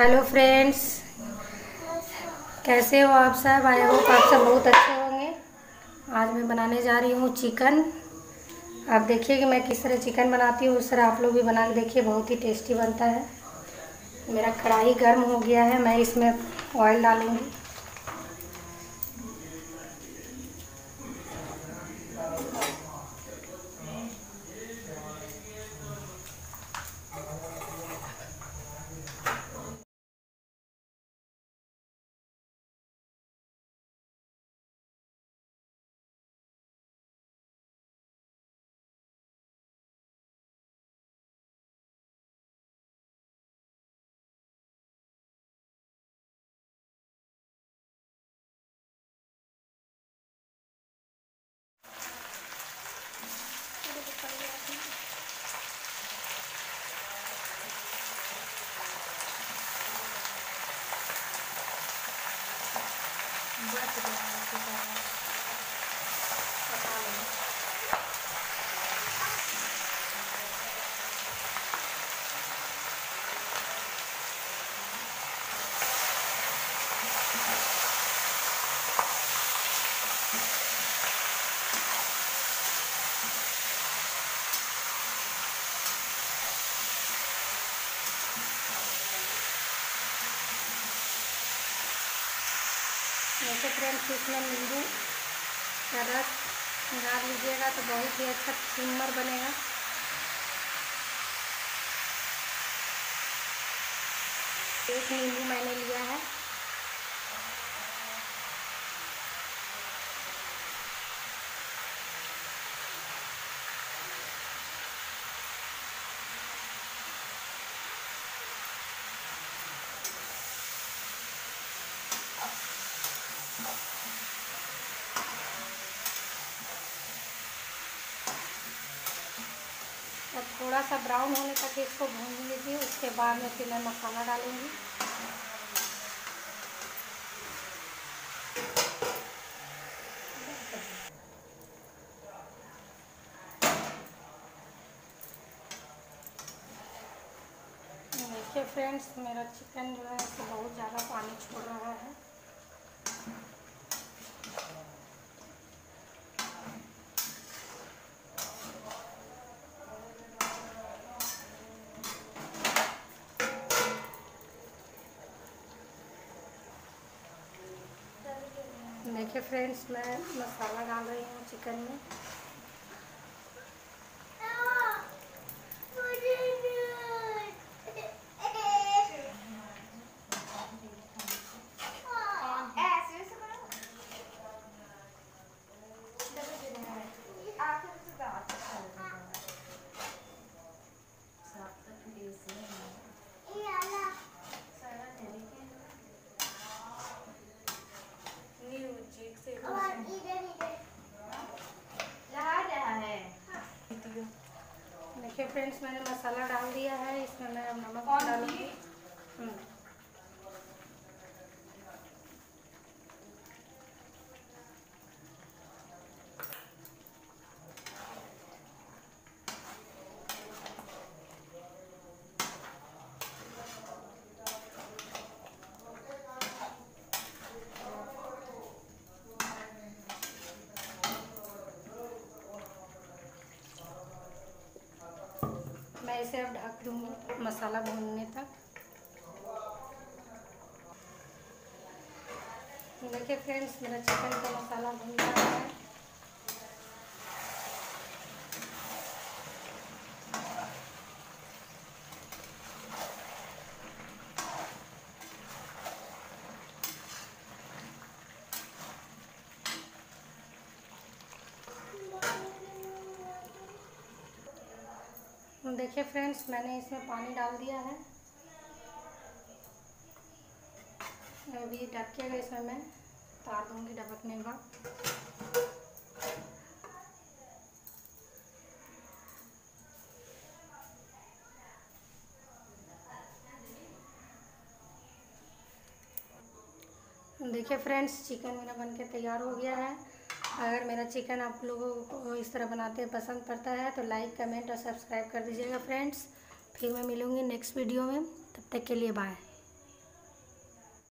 Hello friends, कैसे हो आप सब? आई होप आप सब बहुत अच्छे होंगे। आज मैं बनाने जा रही हूँ चिकन। आप देखिए कि मैं किस तरह चिकन बनाती हूँ, उस तरह आप लोग भी बना के देखिए, बहुत ही टेस्टी बनता है। मेरा कढ़ाई गर्म हो गया है, मैं इसमें ऑयल डालूँगी। Obrigada. जैसे फ्रेंड्स इसमें नींबू का रस डाल लीजिएगा तो बहुत ही अच्छा सिमर बनेगा। एक नींबू मैंने लिया है। और थोड़ा सा ब्राउन होने तक इसको भून लीजिए। उसके बाद में फिर मैं मसाला डालूँगी। फ्रेंड्स, मेरा चिकन जो है बहुत ज़्यादा पानी छोड़ रहा है देखिए फ्रेंड्स मैं मसाला डाल रही हूँ चिकन में। फ्रेंड्स मैंने मसाला डाल दिया है इसमें मैं अब नमक डालूँगी हम्म। इसे अब ढक दूँगी मसाला भूनने तक। देखिए फ्रेंड्स मेरा चिकन का मसाला भून रहा है देखिए फ्रेंड्स, मैंने इसमें पानी डाल दिया है। अभी ढकेगा इसमें मैं तार दूँगी ढकने का। देखिए फ्रेंड्स, चिकन मेरा बन के तैयार हो गया है। अगर मेरा चिकन आप लोगों को इस तरह बनाते हैं पसंद पड़ता है तो लाइक कमेंट और सब्सक्राइब कर दीजिएगा फ्रेंड्स फिर मैं मिलूँगी नेक्स्ट वीडियो में। तब तक के लिए बाय